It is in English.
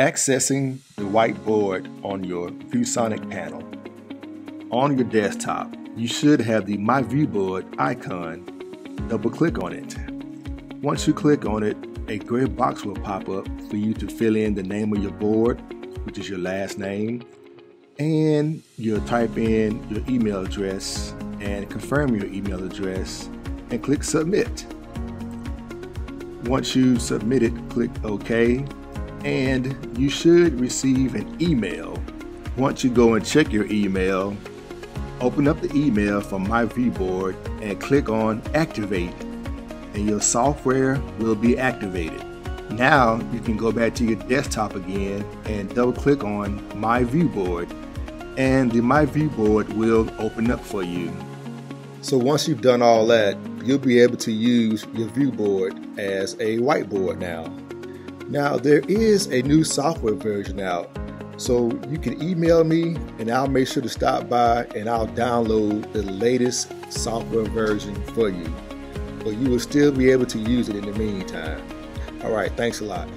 Accessing the whiteboard on your ViewSonic panel. On your desktop, you should have the My Viewboard icon. Double click on it. Once you click on it, a gray box will pop up for you to fill in the name of your board, which is your last name, and you'll type in your email address and confirm your email address and click submit. Once you submit it, click OK and you should receive an email. Once you go and check your email, open up the email from My Viewboard and click on Activate, and your software will be activated. Now you can go back to your desktop again and double click on My Viewboard, and the My Viewboard will open up for you. So once you've done all that, you'll be able to use your viewboard as a whiteboard now. Now, there is a new software version out, so you can email me and I'll make sure to stop by and I'll download the latest software version for you. But you will still be able to use it in the meantime. All right, thanks a lot.